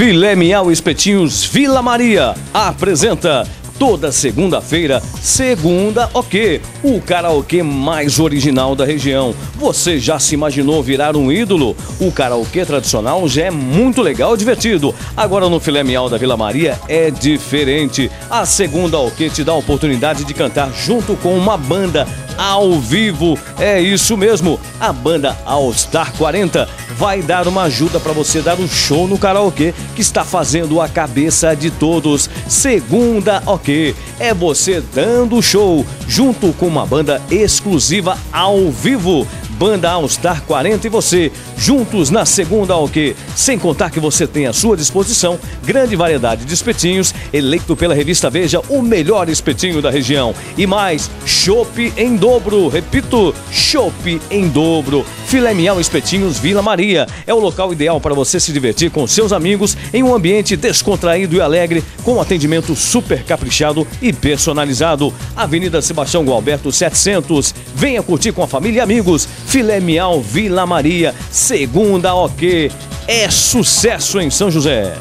Filé Miau Espetinhos Vila Maria apresenta toda segunda-feira, segunda ok, o karaokê mais original da região. Você já se imaginou virar um ídolo? O karaokê tradicional já é muito legal e divertido. Agora no Filé Miau da Vila Maria é diferente. A segunda ok te dá a oportunidade de cantar junto com uma banda ao vivo. É isso mesmo, a banda All Star 40 vai dar uma ajuda para você dar um show no karaokê que está fazendo a cabeça de todos. Segunda OK é você dando show junto com uma banda exclusiva ao vivo. Banda All Star 40 e você, juntos na segunda OK. Sem contar que você tem à sua disposição grande variedade de espetinhos, eleito pela revista Veja o melhor espetinho da região. E mais, chopp em dobro. Repito, chopp em dobro. Filé Miau Espetinhos Vila Maria. É o local ideal para você se divertir com seus amigos em um ambiente descontraído e alegre, com atendimento super caprichado e personalizado. Avenida Sebastião Gualberto 700. Venha curtir com a família e amigos. Filé Miau Vila Maria, segunda OK. É sucesso em São José.